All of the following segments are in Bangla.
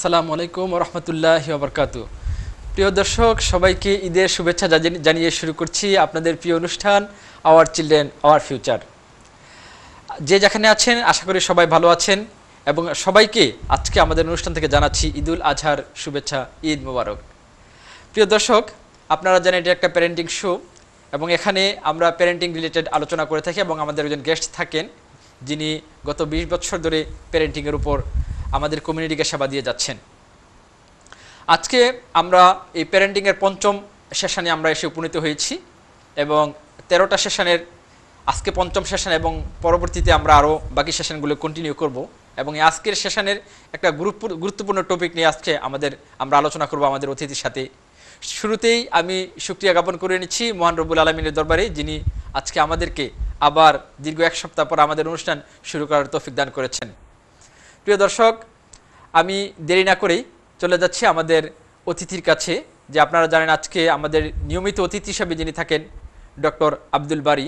আসসালাম আলাইকুম রহমতুল্লাহ বরকাত প্রিয় দর্শক, সবাইকে ঈদের শুভেচ্ছা জানিয়ে শুরু করছি আপনাদের প্রিয় অনুষ্ঠান আওয়ার চিলড্রেন আওয়ার ফিউচার যে যেখানে আছেন, আশা করি সবাই ভালো আছেন এবং সবাইকে আজকে আমাদের অনুষ্ঠান থেকে জানাচ্ছি ঈদুল আজহার শুভেচ্ছা, ঈদ মোবারক। প্রিয় দর্শক, আপনারা জানেন এটা একটা প্যারেন্টিং শো এবং এখানে আমরা প্যারেন্টিং রিলেটেড আলোচনা করে থাকি এবং আমাদের একজন গেস্ট থাকেন যিনি গত বিশ বছর ধরে প্যারেন্টিংয়ের উপর আমাদের কমিউনিটিকে সেবা দিয়ে যাচ্ছেন। আজকে আমরা এই প্যারেন্টিংয়ের পঞ্চম সেশানে আমরা এসে উপনীত হয়েছি এবং তেরোটা সেশনের আজকে পঞ্চম সেশন এবং পরবর্তীতে আমরা আরও বাকি সেশনগুলো কন্টিনিউ করব এবং এই আজকের সেশনের একটা গুরুত্ব- গুরুত্বপূর্ণ টপিক নিয়ে আজকে আমাদের আমরা আলোচনা করব আমাদের অতিথির সাথে। শুরুতেই আমি সুক্রিয়া জ্ঞাপন করে নিচ্ছি মহান রবুল আলমিনের দরবারে, যিনি আজকে আমাদেরকে আবার দীর্ঘ এক সপ্তাহ পর আমাদের অনুষ্ঠান শুরু করার তৌফিক দান করেছেন। প্রিয় দর্শক, আমি দেরি না করেই চলে যাচ্ছি আমাদের অতিথির কাছে, যে আপনারা জানেন আজকে আমাদের নিয়মিত অতিথি হিসেবে যিনি থাকেন, ডক্টর আব্দুল বারি,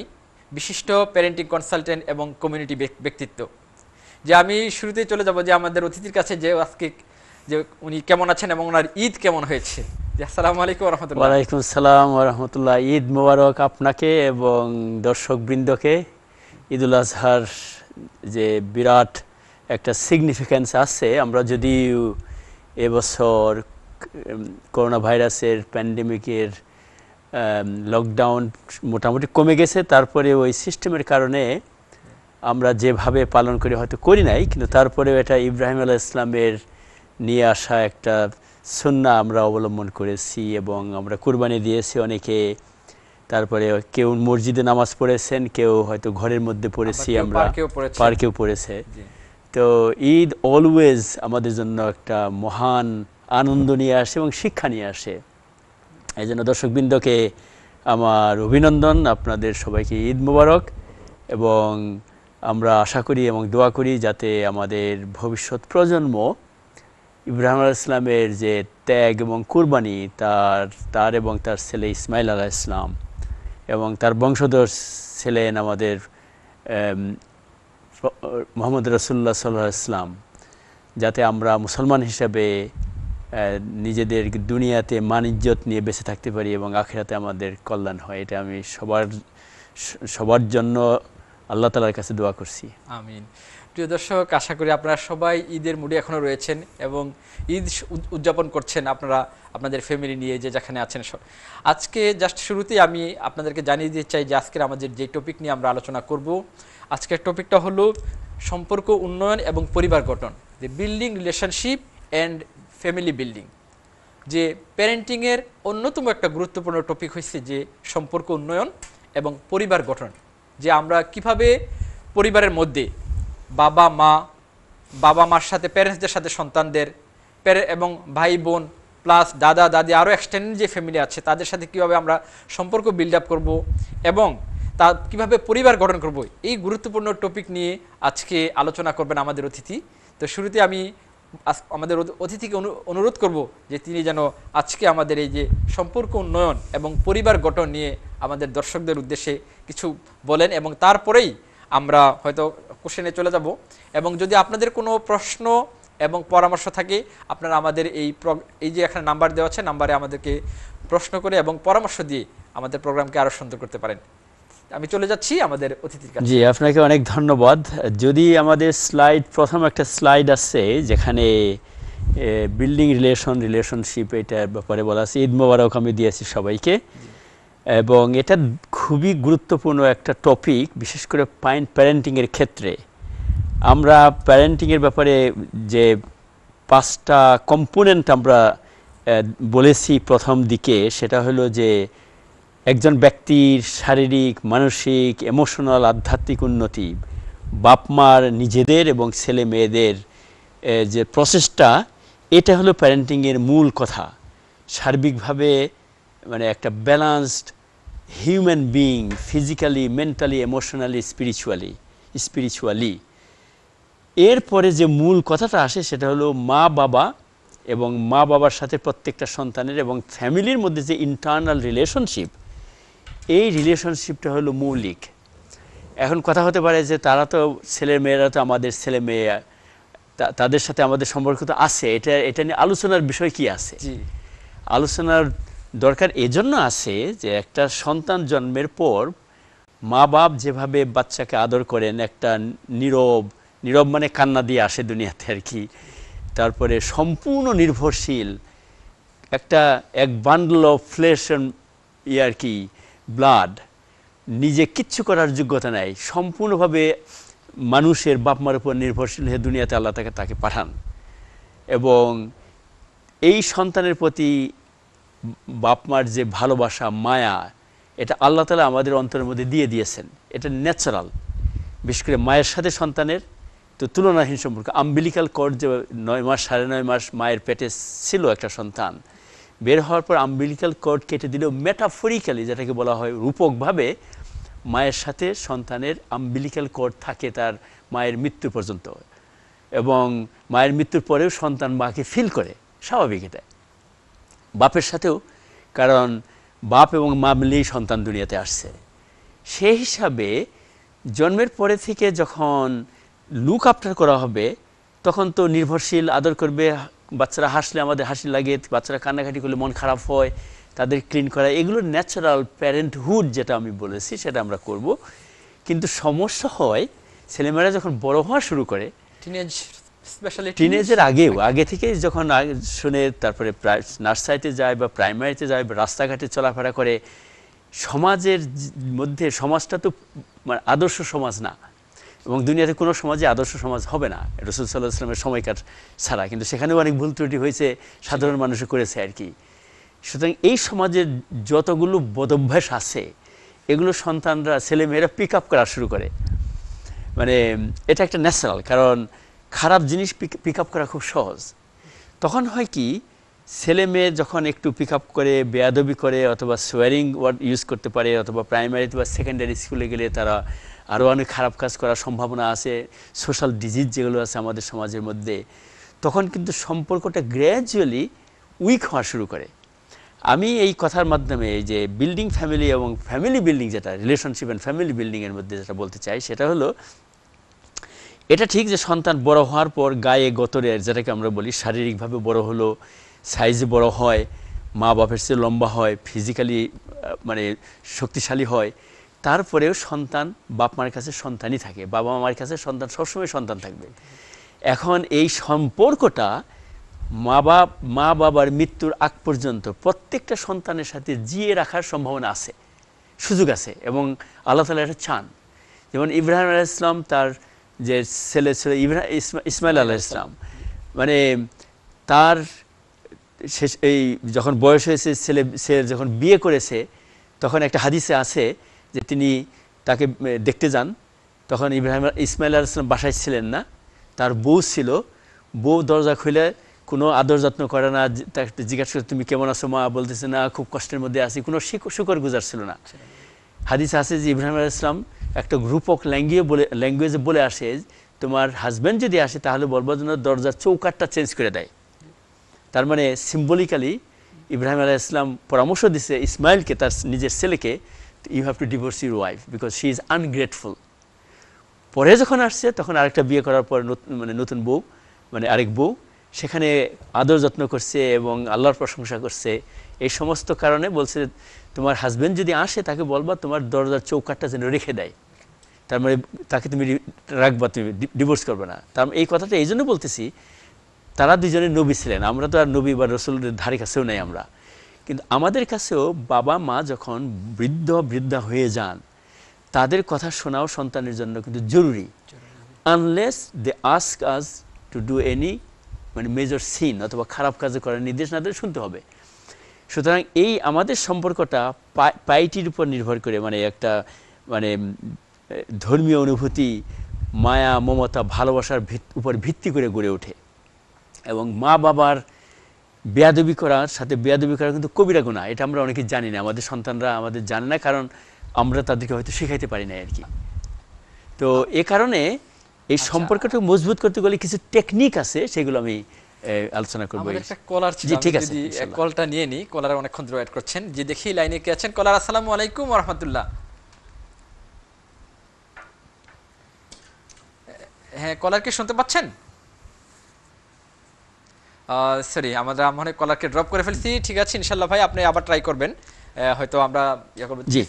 বিশিষ্ট প্যারেন্টিং কনসালটেন্ট এবং কমিউনিটি ব্যক্তিত্ব। যে আমি শুরুতেই চলে যাব যে আমাদের অতিথির কাছে যে আজকে যে উনি কেমন আছেন এবং ওনার ঈদ কেমন হয়েছে। আলাইকুম সালাম ঈদ মোবারক আপনাকে এবং দর্শক বৃন্দকে ঈদুল আজহার যে বিরাট একটা সিগনিফিক্যান্স আছে। আমরা যদি এবছর করোনা ভাইরাসের প্যান্ডেমিকের লকডাউন মোটামুটি কমে গেছে তারপরে ওই সিস্টেমের কারণে আমরা যেভাবে পালন করি হয়তো করি নাই কিন্তু তারপরেও এটা ইব্রাহিম আলাহ ইসলামের নিয়ে আসা একটা সুন্না আমরা অবলম্বন করেছি এবং আমরা কুরবানি দিয়েছি অনেকে। তারপরে কেউ মসজিদে নামাজ পড়েছেন কেউ হয়তো ঘরের মধ্যে পড়েছি আমরা পার্কেও পড়েছে। তো ঈদ অলওয়েজ আমাদের জন্য একটা মহান আনন্দ নিয়ে আসে এবং শিক্ষা নিয়ে আসে। এই জন্য দর্শকবৃন্দকে আমার অভিনন্দন, আপনাদের সবাইকে ঈদ মোবারক এবং আমরা আশা করি এবং দোয়া করি যাতে আমাদের ভবিষ্যৎ প্রজন্ম ইব্রাহিম আলাহ ইসলামের যে ত্যাগ এবং কুরবানি, তার তার এবং তার ছেলে ইসমাইল আলাহ ইসলাম এবং তার বংশধর ছিলেন আমাদের মোহাম্মদ রসুল্লা সাল্লাহ ইসলাম যাতে আমরা মুসলমান হিসাবে নিজেদের দুনিয়াতে মানিজ্যত নিয়ে বেঁচে থাকতে পারি এবং আখেরাতে আমাদের কল্যাণ হয়। এটা আমি সবার সবার জন্য আল্লাহ তালার কাছে দোয়া করছি। আমিন। প্রিয় দর্শক, আশা করি আপনারা সবাই ঈদের মুডে এখনও রয়েছেন এবং ঈদ উদযাপন করছেন আপনারা, আপনাদের ফ্যামিলি নিয়ে যে যেখানে আছেন। আজকে জাস্ট শুরুতেই আমি আপনাদেরকে জানিয়ে দিতে চাই যে আজকের আমাদের যে টপিক নিয়ে আমরা আলোচনা করব, আজকের টপিকটা হলো সম্পর্ক উন্নয়ন এবং পরিবার গঠন যে building relationship and family building যে প্যারেন্টিংয়ের অন্যতম একটা গুরুত্বপূর্ণ টপিক হচ্ছে যে সম্পর্ক উন্নয়ন এবং পরিবার গঠন, যে আমরা কীভাবে পরিবারের মধ্যে বাবা, মা, বাবা মার সাথে প্যারেন্টসদের সাথে, সন্তানদের এবং ভাই, বোন প্লাস দাদা, দাদি আরও এক্সটেন্ডেড যে ফ্যামিলি আছে, তাদের সাথে কীভাবে আমরা সম্পর্ক বিল্ড আপ করব এবং তা কীভাবে পরিবার গঠন করব, এই গুরুত্বপূর্ণ টপিক নিয়ে আজকে আলোচনা করবেন আমাদের অতিথি। তো শুরুতে আমি আমাদের অতিথিকে অনুরোধ করব যে তিনি যেন আজকে আমাদের এই যে সম্পর্ক উন্নয়ন এবং পরিবার গঠন নিয়ে আমাদের দর্শকদের উদ্দেশ্যে কিছু বলেন এবং তারপরেই আমরা হয়তো কোশ্চেনে চলে যাব। এবং যদি আপনাদের কোনো প্রশ্ন এবং পরামর্শ থাকে আপনারা আমাদের এই এই যে এখানে নাম্বার দেওয়া আছে নাম্বারে আমাদেরকে প্রশ্ন করে এবং পরামর্শ দিয়ে আমাদের প্রোগ্রামকে আরও সুন্দর করতে পারেন। আমি চলে যাচ্ছি আমাদের অতিথির কাছে। জি আপনাকে অনেক ধন্যবাদ। যদি আমাদের স্লাইড প্রথম একটা স্লাইড আছে যেখানে বিল্ডিং রিলেশন রিলেশনশিপ এটার ব্যাপারে বলা আছে ঈদ মোবারক আমি দিয়েছি সবাইকে। এবং এটা খুবই গুরুত্বপূর্ণ একটা টপিক বিশেষ করে পাইন প্যারেন্টিংয়ের ক্ষেত্রে। আমরা প্যারেন্টিংয়ের ব্যাপারে যে পাঁচটা কম্পোনেন্ট আমরা বলেছি প্রথম দিকে, সেটা হলো যে একজন ব্যক্তির শারীরিক, মানসিক ইমোশনাল আধ্যাত্মিক উন্নতি বাপ মার নিজেদের এবং ছেলে মেয়েদের যে প্রসেসটা এটা হলো প্যারেন্টিংয়ের মূল কথা। সার্বিকভাবে মানে একটা balanced human being physically mentally emotionally spiritually spiritually এরপরে যে মূল কথাটা আসে সেটা হলো মা বাবা এবং মা বাবার সাথে প্রত্যেকটা সন্তানের এবং ফ্যামিলির মধ্যে যে ইন্টারনাল রিলেশনশিপ এই রিলেশনশিপটা হলো মৌলিক। এখন কথা হতে পারে যে তারা তো ছেলের মেয়েরা তো আমাদের ছেলে মেয়ে তাদের সাথে আমাদের সম্পর্ক তো আছে। এটা এটা নিয়ে আলোচনার বিষয় কি আছে? আলোচনার দরকার এজন্য আছে যে একটা সন্তান জন্মের পর মা বাপ যেভাবে বাচ্চাকে আদর করেন, একটা নীরব নীরব মানে কান্না দিয়ে আসে দুনিয়াতে আর কি। তারপরে সম্পূর্ণ নির্ভরশীল, একটা, এক বান্ডল অফ ফ্লেশ ই আর কি ব্লাড নিজে কিচ্ছু করার যোগ্যতা নাই। সম্পূর্ণভাবে মানুষের বাপ মার উপর নির্ভরশীল হয়ে দুনিয়াতে আল্লাহ তাকে তাকে পাঠান। এবং এই সন্তানের প্রতি বাপ মার যে ভালোবাসা, মায়া, এটা আল্লাহ তালা আমাদের অন্তরের মধ্যে দিয়ে দিয়েছেন। এটা ন্যাচারাল বিশেষ করে মায়ের সাথে সন্তানের তো তুলনাহীন সম্পর্ক। আম্বিলিকাল কর্ড যে নয় মাস, সাড়ে নয় মাস মায়ের পেটে ছিল একটা সন্তান, বের হওয়ার পর আম্বিলিকাল কর্ড কেটে দিলেও মেটাফরিক্যালি যেটাকে বলা হয় রূপকভাবে মায়ের সাথে সন্তানের আম্বিলিকাল কর্ড থাকে তার মায়ের মৃত্যু পর্যন্ত। এবং মায়ের মৃত্যুর পরেও সন্তান মাকে ফিল করে, স্বাভাবিক এটা বাপের সাথেও, কারণ বাপ এবং মা মিলেই সন্তান দুনিয়াতে আসছে। সেই হিসাবে জন্মের পরে থেকে যখন লুক আফটার করা হবে, তখন তো নির্ভরশীল, আদর করবে, বাচ্চারা হাসলে আমাদের হাসি লাগে, বাচ্চারা কান্নাকাটি করলে মন খারাপ হয়, তাদের ক্লিন করা, এগুলো ন্যাচারাল প্যারেন্টহুড যেটা আমি বলেছি, সেটা আমরা করব। কিন্তু সমস্যা হয়, ছেলেমেয়েরা যখন বড় হওয়া শুরু করে টিনেজ টিনেজের আগেও আগে থেকে যখন শুনে তারপরে নার্সারিতে যায় বা প্রাইমারিতে যায় বা রাস্তাঘাটে চলাফেরা করে সমাজের মধ্যে সমাজটা তো মানে আদর্শ সমাজ না। এবং দুনিয়াতে কোনো সমাজে আদর্শ সমাজ হবে না। রসুল সাল্লাহ ইসলামের সময়কার ছাড়া। কিন্তু সেখানেও অনেক ভুল ত্রুটি হয়েছে সাধারণ মানুষে করেছে আর কি। সুতরাং এই সমাজের যতগুলো বদভ্যাস আছে এগুলো সন্তানরা ছেলেমেয়েরা পিক আপ করা শুরু করে। মানে এটা একটা ন্যাচারাল কারণ খারাপ জিনিস পিক আপ করা খুব সহজ। তখন হয় কি, ছেলে মেয়ে যখন একটু পিক আপ করে, বেয়াদবি করে, অথবা সোয়ারিং ওয়ার্ড ইউজ করতে পারে, অথবা প্রাইমারিতে বা সেকেন্ডারি স্কুলে গেলে তারা আরও অনেক খারাপ কাজ করার সম্ভাবনা আছে সোশ্যাল ডিজিজ যেগুলো আছে আমাদের সমাজের মধ্যে, তখন কিন্তু সম্পর্কটা গ্র্যাজুয়ালি উইক হওয়া শুরু করে। আমি এই কথার মাধ্যমে এই যে বিল্ডিং ফ্যামিলি এবং ফ্যামিলি বিল্ডিং যেটা রিলেশনশিপ অ্যান্ড ফ্যামিলি বিল্ডিংয়ের মধ্যে যেটা বলতে চাই, সেটা হলো এটা ঠিক যে সন্তান বড় হওয়ার পর গায়ে গতরে, যেটাকে আমরা বলি শারীরিকভাবে বড় হলো সাইজে বড় হয়, মা বাপের চেয়ে লম্বা হয় ফিজিক্যালি মানে শক্তিশালী হয়, তারপরেও সন্তান বাপ মার কাছে সন্তানই থাকে, বাবা মার কাছে সন্তান সবসময় সন্তান থাকবে। এখন এই সম্পর্কটা মা বাপ, মা বাবার মৃত্যুর আগ পর্যন্ত প্রত্যেকটা সন্তানের সাথে জিয়ে রাখার সম্ভাবনা আছে, সুযোগ আছে এবং আল্লাহ তালা এটা চান। যেমন ইব্রাহিম আলাহ ইসলাম তার যে ছেলে ছিল ইব্রাহিম ইসমাইল আলাহ ইসলাম মানে তার শেষ এই যখন বয়স হয়েছে ছেলে সে যখন বিয়ে করেছে তখন একটা হাদিসে আছে যে তিনি তাকে দেখতে যান। তখন ইব্রাহিম ইসমাইল আলাহ ইসলাম বাসায় ছিলেন না। তার বউ ছিল। বউ দরজা খুলে কোনো আদর যত্ন করে না তাকে জিজ্ঞাসা করে তুমি কেমন আছো মা? বলতেছে না খুব কষ্টের মধ্যে আছি। কোনো শিক- শুকর গুজার ছিল না। হাদিস আছে যে ইব্রাহিম ইসলাম একটা গ্রুপ অফ ল্যাঙ্গুয়েজ বলে ল্যাঙ্গুয়েজে বলে আসে, তোমার হাজব্যান্ড যদি আসে তাহলে বলব যেন দরজার চৌকাটটা চেঞ্জ করে দেয়। তার মানে সিম্বলিক্যালি ইব্রাহিম আলাহ ইসলাম পরামর্শ দিছে ইসমাইলকে, তার নিজের ছেলেকে you have to divorce your wife because she is ungrateful পরে যখন আসছে, তখন আরেকটা বিয়ে করার পর মানে নতুন বউ মানে আরেক বউ, সেখানে আদর যত্ন করছে এবং আল্লাহর প্রশংসা করছে। এই সমস্ত কারণে বলছে তোমার হাজবেন্ড যদি আসে, তাকে বলবা তোমার দরজার চৌকাটটা যেন রেখে দেয়। তার মানে তাকে তুমি রাখবা, তুমি ডিভোর্স করবে না। তার এই কথাটা এই জন্য বলতেছি, তারা দুজনে নবী ছিলেন। আমরা তো আর নবী বা রসুলের ধারে কাছেও নেই আমরা। কিন্তু আমাদের কাছেও বাবা, মা যখন বৃদ্ধ, বৃদ্ধা হয়ে যান, তাদের কথা শোনাও সন্তানের জন্য কিন্তু জরুরি। Unless they ask us to do any মানে মেজর সিন অথবা খারাপ কাজে করার নির্দেশ না দিলে শুনতে হবে। সুতরাং এই আমাদের সম্পর্কটা পাইটির উপর নির্ভর করে মানে একটা মানে ধর্মীয় অনুভূতি মায়া মমতা ভালোবাসার ভিত- উপর ভিত্তি করে গড়ে ওঠে এবং মা বাবার বেয়াদবি করার সাথে বেয়াদবি করা কিন্তু কবিরা গুণা এটা আমরা অনেকে জানি না আমাদের সন্তানরা আমাদের জানে না কারণ আমরা তাদেরকে হয়তো শেখাইতে পারি না আর কি তো এ কারণে এই আচ্ছা। সম্পর্কটা মজবুত করতে গেলে কিছু টেকনিক আছে সেগুলো আমি আলোচনা করব একটা কলার ছিল জি, ঠিক আছে, কলটা নিয়ে নিই কলার অনেকক্ষণ ধরে ওয়েট করছেন। যে দেখি লাইনে কে আছেন? কলার আসসালামু আলাইকুম ওয়া রাহমাতুল্লাহ। হ্যাঁ কলারকে শুনতে পাচ্ছেন? সরি আমরা মনে কলারকে ড্রপ করে ফেলছি। ঠিক আছে ইনশাল্লাহ ভাই আপনি আবার ট্রাই করবেন। হয়তো আমরা ইয়ে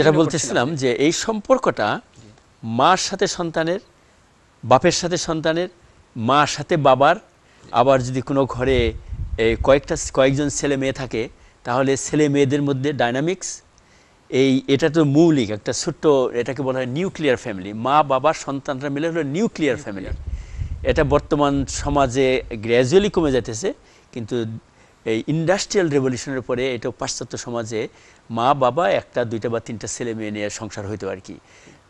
যেটা বলতেছিলাম যে এই সম্পর্কটা মার সাথে সন্তানের বাপের সাথে সন্তানের মার সাথে বাবার আবার যদি কোনো ঘরে এই কয়েকটা কয়েকজন ছেলে মেয়ে থাকে তাহলে ছেলে মেয়েদের মধ্যে ডাইনামিক্স এই এটা তো মৌলিক একটা ছোট্ট এটাকে বলা হয় নিউক্লিয়ার ফ্যামিলি মা বাবা সন্তানরা মিলে হলো নিউক্লিয়ার ফ্যামিলি এটা বর্তমান সমাজে গ্র্যাজুয়ালি কমে যাইতেছে কিন্তু এই ইন্ডাস্ট্রিয়াল রেভলিউশনের পরে এটা পাশ্চাত্য সমাজে মা বাবা একটা দুইটা বা তিনটা ছেলে মেয়ে নিয়ে সংসার হইতো আর কি।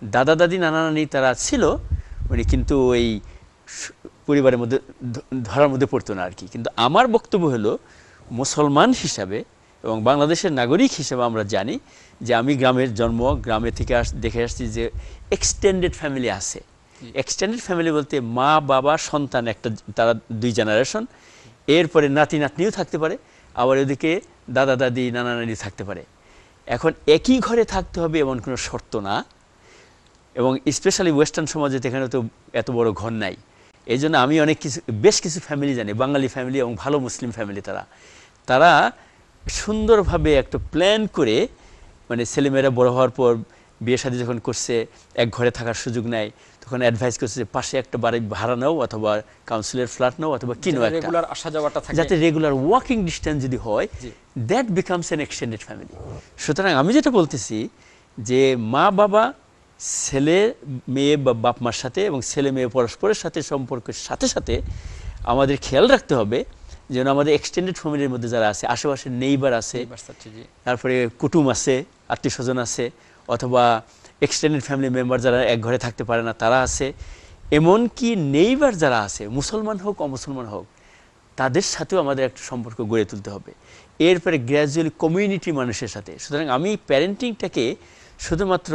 দাদা দাদি নানা নানি তারা ছিল মানে কিন্তু ওই পরিবারের মধ্যে ধরার মধ্যে পড়তো না আর কি। কিন্তু আমার বক্তব্য হলো, মুসলমান হিসাবে এবং বাংলাদেশের নাগরিক হিসেবে আমরা জানি যে আমি গ্রামের জন্ম, গ্রামে থেকে আস, দেখে আসছি যে এক্সটেন্ডেড ফ্যামিলি আছে। এক্সটেন্ডেড ফ্যামিলি বলতে মা, বাবা, সন্তান একটা, তারা দুই জেনারেশন এরপরে নাতি, নাতনিও থাকতে পারে, আবার ওদিকে দাদা, দাদি, নানা, নানি থাকতে পারে। এখন একই ঘরে থাকতে হবে এমন কোনো শর্ত না, এবং স্পেশালি ওয়েস্টার্ন সমাজে এখানে তো এত বড় ঘর নাই। এই জন্য আমি অনেক কিছু বেশ কিছু ফ্যামিলি জানি বাঙালি ফ্যামিলি এবং ভালো মুসলিম ফ্যামিলি তারা। তারা সুন্দরভাবে একটা প্ল্যান করে মানে ছেলেমেয়েরা বড় হওয়ার পর বিয়ে শাদী যখন করছে এক ঘরে থাকার সুযোগ নেয় তখন অ্যাডভাইস করছে যে পাশে একটা বাড়ি ভাড়া নাও অথবা কাউন্সিলের ফ্ল্যাট নাও অথবা কিনো রেগুলার আসা যাওয়াটা থাকে। যাতে রেগুলার ওয়াকিং ডিস্টেন্স যদি হয়। That becomes an extended family সুতরাং আমি যেটা বলতেছি যে মা বাবা ছেলে মেয়ে বা বাপ মার সাথে এবং ছেলে মেয়ে পরস্পরের সাথে সম্পর্কের সাথে সাথে আমাদের খেয়াল রাখতে হবে যেন আমাদের এক্সটেন্ডেড ফ্যামিলির মধ্যে যারা আছে আশেপাশে নেইবার আছে তারপরে কুটুম আছে আত্মীয় স্বজন আছে অথবা এক্সটেন্ডেড ফ্যামিলি মেম্বার যারা এক ঘরে থাকতে পারে না তারা আছে। এমনকি নেইবার যারা আছে মুসলমান হোক অমুসলমান হোক তাদের সাথেও আমাদের একটা সম্পর্ক গড়ে তুলতে হবে। এরপরে গ্র্যাজুয়ালি কমিউনিটি মানুষের সাথে। সুতরাং আমি প্যারেন্টিংটাকে শুধুমাত্র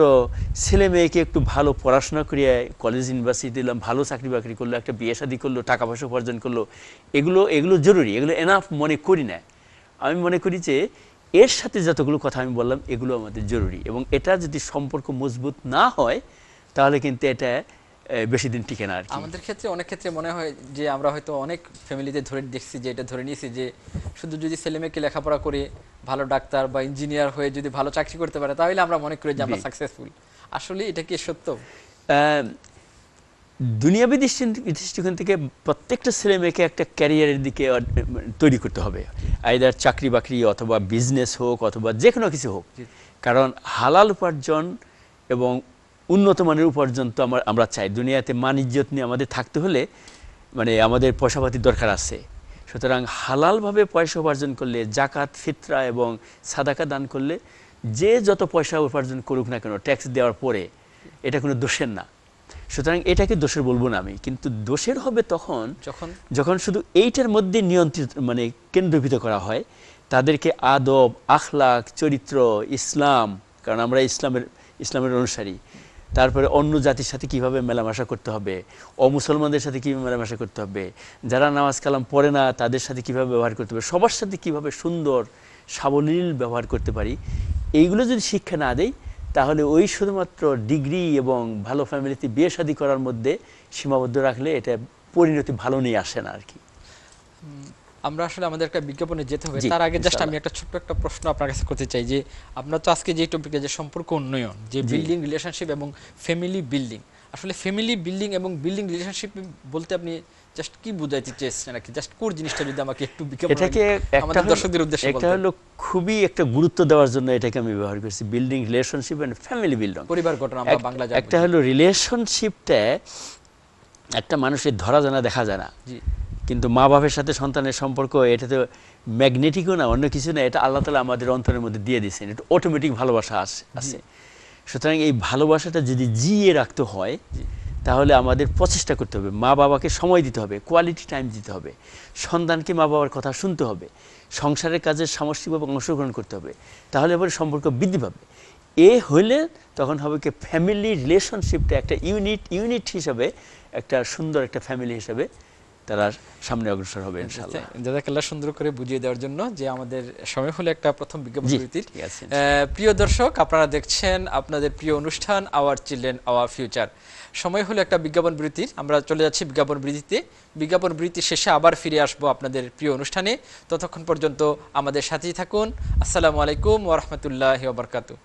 ছেলে মেয়েকে একটু ভালো পড়াশোনা করিয়ে কলেজ ইউনিভার্সিটি দিলাম, ভালো চাকরি বাকরি করল, একটা বিয়ে শাদি করল, টাকা পয়সা উপার্জন করল, এগুলো এগুলো জরুরি, এগুলো এনাফ মনে করি না। আমি মনে করি যে এর সাথে যতগুলো কথা আমি বললাম, এগুলো আমাদের জরুরি এবং এটা যদি সম্পর্ক মজবুত না হয়, তাহলে কিন্তু এটা বেশি দিন টিকে না আর আমাদের ক্ষেত্রে অনেক ক্ষেত্রে মনে হয় যে আমরা হয়তো অনেক ফ্যামিলিতে ধরে দেখছি যে এটা ধরে নিয়েছি যে শুধু যদি ছেলে মেয়েকে লেখাপড়া করে ভালো ডাক্তার বা ইঞ্জিনিয়ার হয়ে যদি ভালো চাকরি করতে পারে তাহলে আমরা মনে করি যে আমরা সাকসেসফুল আসলে এটা কি সত্য? দুনিয়াবী দৃষ্টি- দৃষ্টিকোণ থেকে প্রত্যেকটা ছেলে মেয়েকে একটা ক্যারিয়ারের দিকে তৈরি করতে হবে। আইদার চাকরি বাকরি অথবা বিজনেস হোক অথবা যে কোনো কিছু হোক। কারণ হালাল উপার্জন এবং উন্নত মানের উপার্জন তো আমরা আমরা চাই। দুনিয়াতে মান ইজ্জত নিয়ে আমাদের থাকতে হলে মানে আমাদের পয়সাপাতির দরকার আছে। সুতরাং হালালভাবে পয়সা উপার্জন করলে জাকাত ফিতরা এবং সাদাকা দান করলে যে যত পয়সা উপার্জন করুক না কেন ট্যাক্স দেওয়ার পরে এটা কোনো দোষের না। সুতরাং এটাকে দোষের বলব না আমি কিন্তু দোষের হবে তখন যখন? যখন শুধু এইটার মধ্যে নিয়ন্ত্রিত মানে কেন্দ্রভূত করা হয় তাদেরকে আদব আখলাক চরিত্র ইসলাম কারণ আমরা ইসলামের ইসলামের অনুসারী। তারপরে অন্য জাতির সাথে কীভাবে মেলামেশা করতে হবে? অমুসলমানদের সাথে কীভাবে মেলামেশা করতে হবে? যারা নামাজ কালাম পড়ে না, তাদের সাথে কীভাবে ব্যবহার করতে হবে? সবার সাথে কীভাবে সুন্দর, সাবলীল ব্যবহার করতে পারি? এইগুলো যদি শিক্ষা না দেয় তাহলে ওই শুধুমাত্র ডিগ্রি এবং ভালো ফ্যামিলিতে বিয়ে শাদী করার মধ্যে সীমাবদ্ধ রাখলে এটা পরিণতি ভালো নিয়ে আসে না আর কি। আমরা আসলে আমাদের একটা বিজ্ঞাপনে যেতে হবে। তার আগে জাস্ট আমি একটা ছোট্ট একটা প্রশ্ন আপনার কাছে করতে চাই যে আপনার তো আজকে যে টপিকে যে সম্পর্ক উন্নয়ন যে বিল্ডিং রিলেশনশিপ এবং ফ্যামিলি বিল্ডিং আসলে ফ্যামিলি বিল্ডিং এবং বিল্ডিং রিলেশনশিপ বলতে আপনি জাস্ট কি বুঝাইতে চেয়েছেন নাকি জাস্ট কোর জিনিসটা যদি আমাকে একটু বিজ্ঞাপন এটাকে একটা আমাদের দর্শকদের উদ্দেশ্যে বলতেন। হলো খুবই একটা গুরুত্ব দেওয়ার জন্য এটাকে আমি ব্যবহার করছি building relationship and family building পরিবার গঠন আমরা বাংলা যা একটা হলো রিলেশনশিপটা একটা মানুষের ধরা জানা দেখা যায় না। জি। কিন্তু মা বাবার সাথে সন্তানের সম্পর্ক এটা তো ম্যাগনেটিকও না অন্য কিছু না এটা আল্লাহ তালা আমাদের অন্তরের মধ্যে দিয়ে দিয়েছেন এটা অটোমেটিক ভালোবাসা আছে আছে। সুতরাং এই ভালোবাসাটা যদি জিয়ে রাখতে হয় তাহলে আমাদের প্রচেষ্টা করতে হবে মা বাবাকে সময় দিতে হবে কোয়ালিটি টাইম দিতে হবে সন্তানকে মা বাবার কথা শুনতে হবে সংসারের কাজে সামষ্টিকভাবে অংশগ্রহণ করতে হবে তাহলে এবার সম্পর্ক বৃদ্ধি পাবে। এ হইলে তখন হবে কি ফ্যামিলি রিলেশনশিপটা একটা ইউনিট ইউনিট হিসাবে একটা সুন্দর একটা ফ্যামিলি হিসাবে তারা সামনে অগ্রসর হবে ইনশাল্লাহ জাজাকাল্লাহ সুন্দর করে বুঝিয়ে দেওয়ার জন্য যে আমাদের সময় হলো একটা প্রথম বিজ্ঞাপন বিরতির। প্রিয় দর্শক আপনারা দেখছেন আপনাদের প্রিয় অনুষ্ঠান আওয়ার চিলড্রেন আওয়ার ফিউচার সময় হলো একটা বিজ্ঞাপন বিরতির। আমরা চলে যাচ্ছি বিজ্ঞাপন বিরতিতে। বিজ্ঞাপন বিরতি শেষে আবার ফিরে আসব আপনাদের প্রিয় অনুষ্ঠানে। ততক্ষণ পর্যন্ত আমাদের সাথেই থাকুন। আসসালামু আলাইকুম ওরহমতুল্লাহ বারকাতু